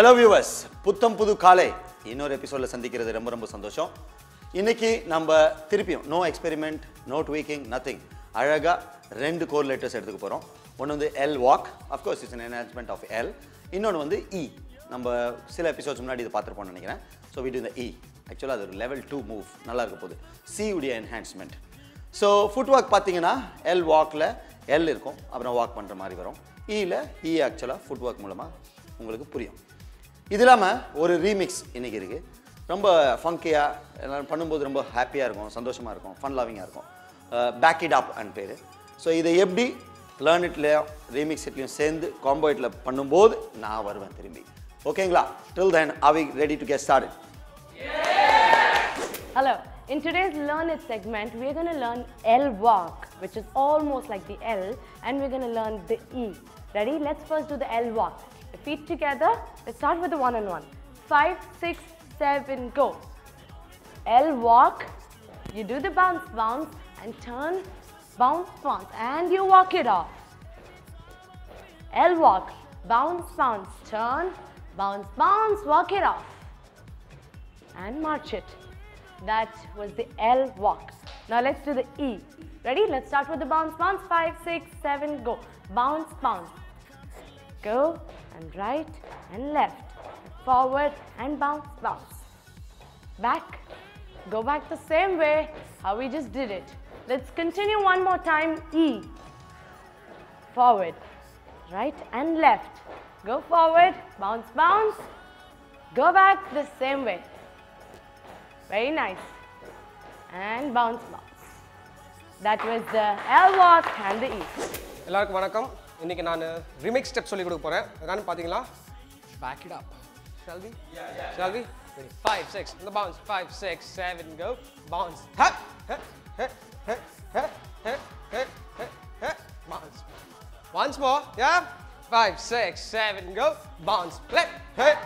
Hello viewers புத்தம் புது காலை. இன்னொரு எபிசோட்ல சந்திக்கிறது ரொம்ப ரொம்ப சந்தோஷம். இன்னைக்கு நம்ம திருப்பியும் no experiment no tweaking nothing அழகாக ரெண்டு கோர் லெட்டர்ஸ் எடுத்துக்க போகிறோம் ஒன்று வந்து L walk of course it's enhancement of L இன்னொன்று வந்து இ நம்ம சில எபிசோட்ஸ் முன்னாடி இதை பார்த்துருப்போம்னு நினைக்கிறேன். ஸோ விட் இந்த இ ஆக்சுவலாக அது ஒரு லெவல் டூ மூவ் நல்லா இருக்க போகுது. சி உடைய என்ஹான்ஸ்மெண்ட் ஸோ ஃபுட் வாக் பார்த்தீங்கன்னா எல் வாக்கில் எல் இருக்கும். அப்புறம் வாக் பண்ணுற மாதிரி வரும். இயில் இ ஆக்சுவலாக ஃபுட் வாக் மூலமாக உங்களுக்கு புரியும். இது இல்லாமல் ஒரு ரீமிக்ஸ் இன்றைக்கி இருக்குது ரொம்ப ஃபங்கியாக எல்லாம் பண்ணும்போது ரொம்ப ஹாப்பியாக இருக்கும் சந்தோஷமாக இருக்கும் ஃபன் லவிங்காக இருக்கும். Pack it up and pair. So இதை எப்படி லேர்ன் இட்லையும் ரீமிக்ஸ் இட்லையும் சேர்ந்து காம்போ இட்டில் பண்ணும்போது நான் வருவேன் திரும்பி. ஓகேங்களா till then are we ready to get start hello In today's Learn It segment, we're going to learn L walk, which is almost like the L, and we're going to learn the E. Ready? Let's first do the L walk. Feet together. Let's start with the one on one. Five, six, seven, go. L walk. You do the bounce, bounce, and turn, bounce, bounce, and you walk it off. L walk. Bounce, bounce, turn, bounce, bounce, walk it off and march it. That was the L walk. Now let's do the E. Ready? Let's start with the bounce, bounce. Five, six, seven, go. Bounce, bounce. Go and right and left. Forward and bounce, bounce. Back. Go back the same way how we just did it. Let's continue one more time. E. Forward. Right and left. Go forward. Bounce, bounce. Go back the same way. Very nice. And bounce, bounce. That was the L walk and the E. எல்லாருக்கும் வணக்கம் இன்னைக்கு நான் remix step சொல்லி கொடுக்க போறேன் என்னன்னு பாத்தீங்களா pack it up shall we shall we 5 6 இந்த bounce 5 6 7 go bounce hut hut hut hut hut hut hut hut hut bounce once more yeah 5 6 7 go bounce left hut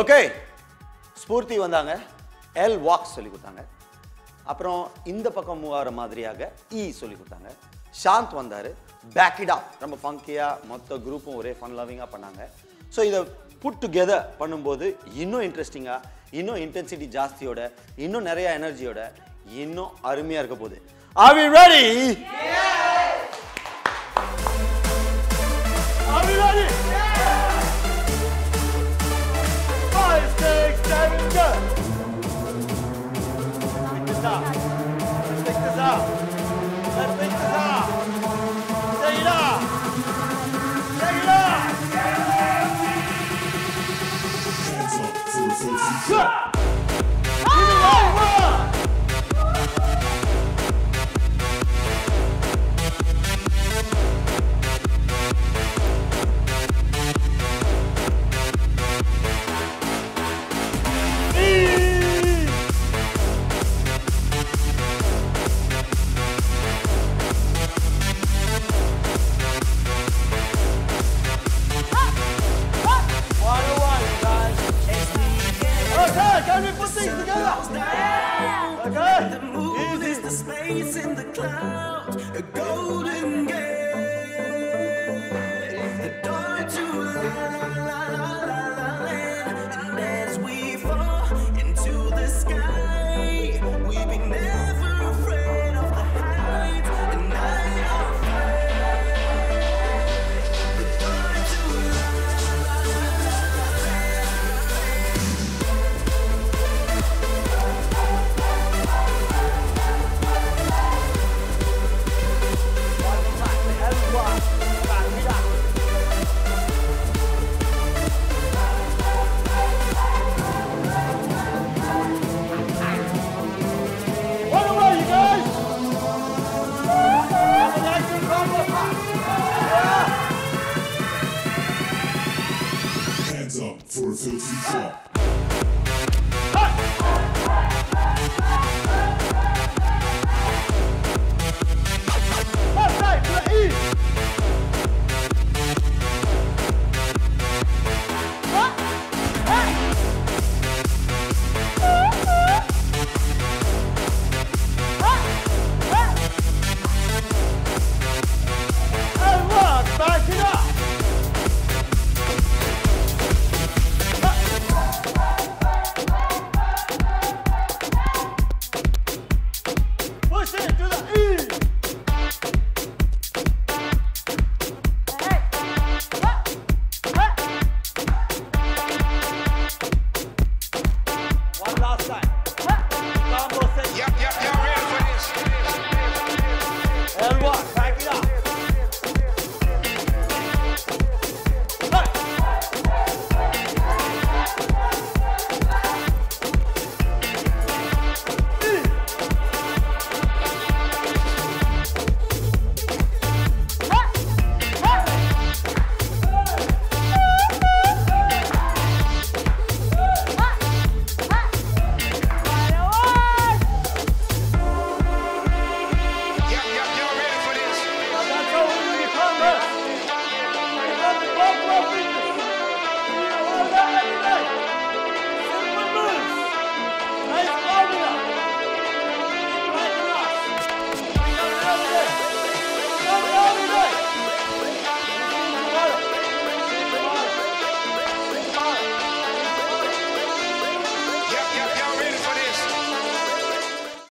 okay. Spoorthi வந்தாங்க. L walk சொல்லி கொடுத்தாங்க. அப்புறம் இந்த பக்கம் மூவாகிற மாதிரியாக e இ சொல்லி கொடுத்தாங்க. ஷாந்த் வந்தார். பேக்கிடா ரொம்ப ஃபங்கியாக மொத்த குரூப்பும் ஒரே ஃபன் லவிங்காக பண்ணாங்க. ஸோ இதை புட் டுகெதர் பண்ணும்போது இன்னும் இன்ட்ரெஸ்டிங்காக இன்னும் இன்டென்சிட்டி ஜாஸ்தியோட இன்னும் நிறைய எனர்ஜியோட இன்னும் அருமையாக இருக்க போகுது. Are we? stop. for a filthy fuck.